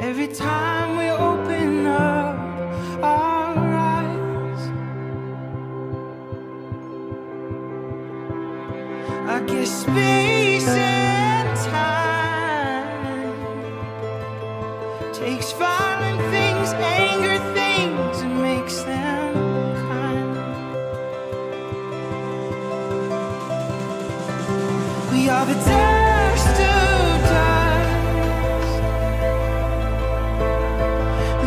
Every time we open up our eyes, I guess space and time takes violent things, anger things, and makes them kind. We are the dead.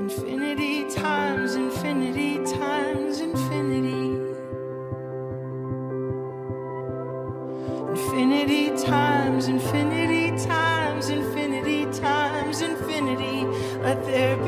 Infinity times infinity times infinity. Infinity times infinity times infinity times infinity. Let there